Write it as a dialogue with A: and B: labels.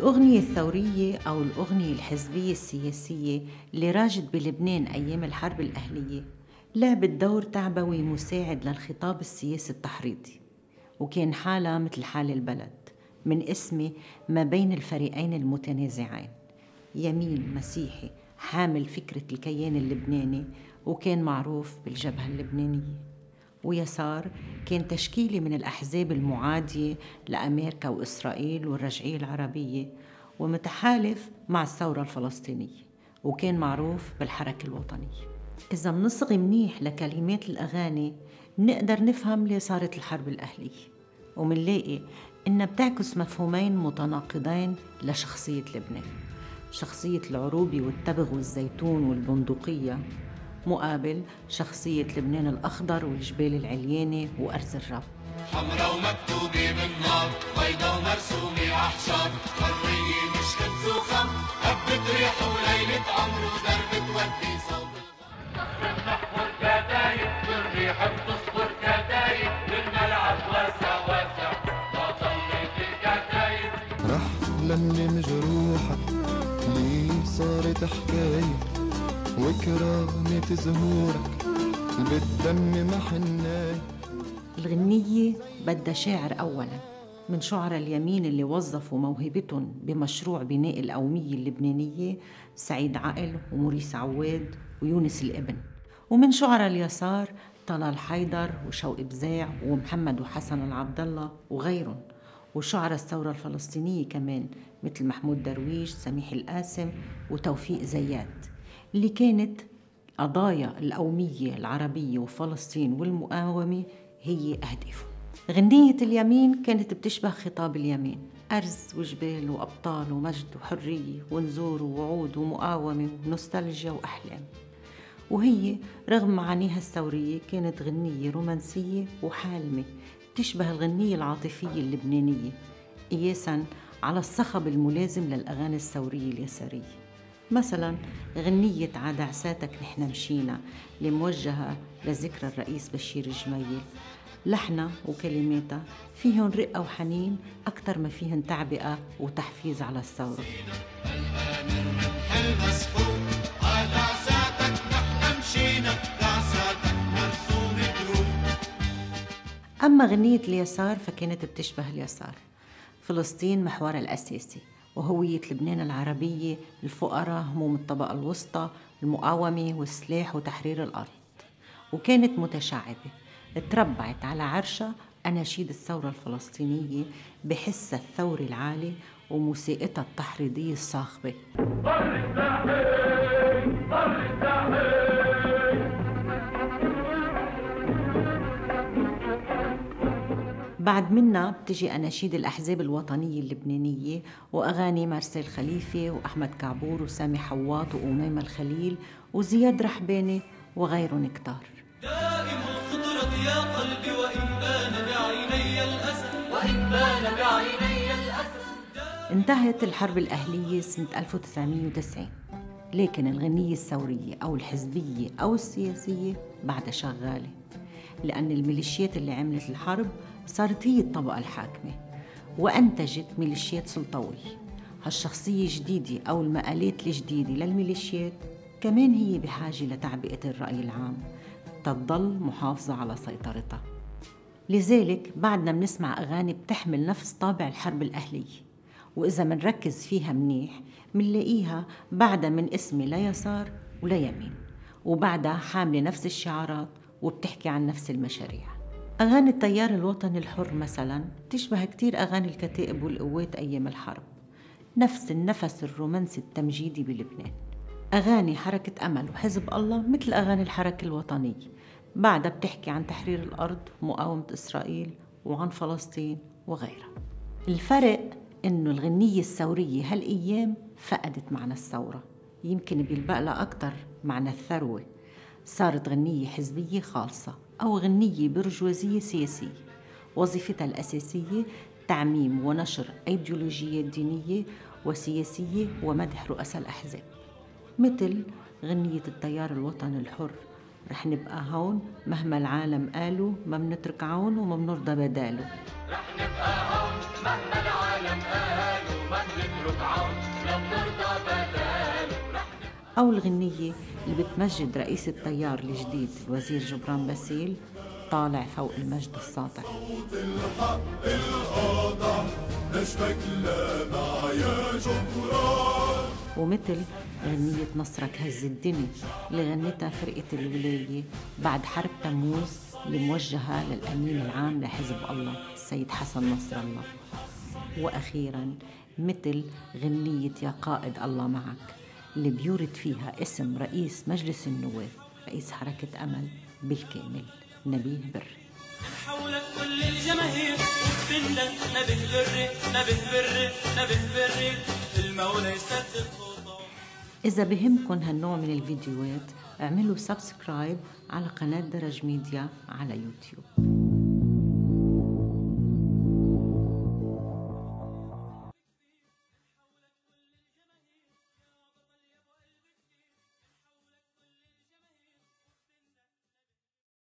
A: الأغنية الثورية أو الأغنية الحزبية السياسية اللي راجت بلبنان أيام الحرب الأهلية لعبت دور تعبوي مساعد للخطاب السياسي التحريضي وكان حالها مثل حال البلد من اسمه ما بين الفريقين المتنازعين يمين مسيحي حامل فكرة الكيان اللبناني وكان معروف بالجبهة اللبنانية. ويسار كان تشكيلة من الأحزاب المعادية لأمريكا وإسرائيل والرجعية العربية ومتحالف مع الثورة الفلسطينية وكان معروف بالحركة الوطنية. إذا منصغي منيح لكلمات الأغاني نقدر نفهم ليه صارت الحرب الأهلية ومنلاقي إنها بتعكس مفهومين متناقضين لشخصية لبنان. شخصية العروبي والتبغ والزيتون والبندقية مقابل شخصية لبنان الأخضر والجبال العليانة وأرز الرب.
B: حمرا ومكتوبة بالنار بيضا ومرسومة أحشار حرية مش خبز وخم هبة ريح وليلة قمر ودرب تودي صوب بتصبر كتايب والملعب واسع واسع ضلت الكتايب
C: رحلة مجروحة ليه صارت حكاية؟ وكرامة زهورك بالدم محناي
A: الغنية بدها شاعر أولا من شعراء اليمين اللي وظفوا موهبتهم بمشروع بناء القومية اللبنانية سعيد عقل وموريس عواد ويونس الإبن. ومن شعراء اليسار طلال حيدر وشوقي بزاع ومحمد وحسن العبد الله وغيرهم. وشعراء الثورة الفلسطينية كمان مثل محمود درويش سميح القاسم وتوفيق زيات. اللي كانت قضايا القومية العربية وفلسطين والمقاومة هي أهدافهم غنية اليمين كانت بتشبه خطاب اليمين. أرز وجبال وأبطال ومجد وحرية ونزور ووعود ومقاومة ونوستالجيا وأحلام. وهي رغم معانيها الثورية كانت غنية رومانسية وحالمة تشبه الغنية العاطفية اللبنانية قياسا على الصخب الملازم للأغاني الثورية اليسارية. مثلا غنية عاد عساتك نحن مشينا اللي موجهة لذكرى الرئيس بشير جميل. لحنها وكلماتها فيهن رقة وحنين أكثر ما فيهن تعبئة وتحفيز على الثورة. أما غنية اليسار فكانت بتشبه اليسار. فلسطين محورها الأساسي. وهوية لبنان العربية الفقراء هموم الطبقة الوسطى المقاومة والسلاح وتحرير الأرض. وكانت متشعبة. تربعت على عرشها أناشيد الثورة الفلسطينية بحسها الثوري العالي وموسيقتها التحريضية الصاخبة. بعد منا بتجي أناشيد الأحزاب الوطنية اللبنانية وأغاني مارسيل خليفة وأحمد كعبور وسامي حواط وأميمة الخليل وزياد رحباني وغيرهم كتار
D: دائم الخطرة يا قلبي وإن بان بعيني الأسد وإن بان بعيني الأسد.
A: انتهت الحرب الأهلية سنة 1990 لكن الغنية الثورية أو الحزبية أو السياسية بعدها شغالة لأن الميليشيات اللي عملت الحرب صارت هي الطبقة الحاكمة. وأنتجت ميليشيات سلطوية هالشخصية الجديدة أو المقالات الجديدة للميليشيات كمان هي بحاجة لتعبئة الرأي العام. تضل محافظة على سيطرتها. لذلك بعدنا بنسمع أغاني بتحمل نفس طابع الحرب الأهلية وإذا منركز فيها منيح منلاقيها بعدها من اسم لا يسار ولا يمين. وبعدها حاملة نفس الشعارات وبتحكي عن نفس المشاريع. أغاني التيار الوطني الحر مثلا تشبه كتير أغاني الكتائب والقوات أيام الحرب. نفس النفس الرومانسي التمجيدي بلبنان. أغاني حركة أمل وحزب الله مثل أغاني الحركة الوطنية. بعدها بتحكي عن تحرير الأرض ومقاومة إسرائيل وعن فلسطين وغيرها. الفرق إنه الغنية الثورية هالأيام فقدت معنى الثورة. يمكن بيلبق لها أكتر معنى الثروة. صارت غنية حزبية خالصة. أو غنية برجوازية سياسية. وظيفتها الأساسية تعميم ونشر أيديولوجيات دينية وسياسية ومدح رؤساء الأحزاب. مثل غنية التيار الوطني الحر رح نبقى هون مهما العالم قالوا ما منترك عون وما بنرضى بداله.
B: رح نبقى هون مهما العالم قالوا ما بنترك
A: أو الغنية اللي بتمجد رئيس التيار الجديد الوزير جبران باسيل طالع فوق المجد الساطع. ومثل غنية نصرك هز الدنيا اللي غنتها فرقة الولاية بعد حرب تموز اللي موجهة للأمين العام لحزب الله السيد حسن نصر الله. وأخيرا مثل غنية يا قائد الله معك. اللي بيورد فيها اسم رئيس مجلس النواب رئيس حركة أمل بالكامل نبيه بري
D: حولك كل الجماهير وتفنن نبه بري نبه بري نبه بري المولى يسدد
A: إذا بهمكن هالنوع من الفيديوهات اعملوا subscribe على قناة درج ميديا على يوتيوب.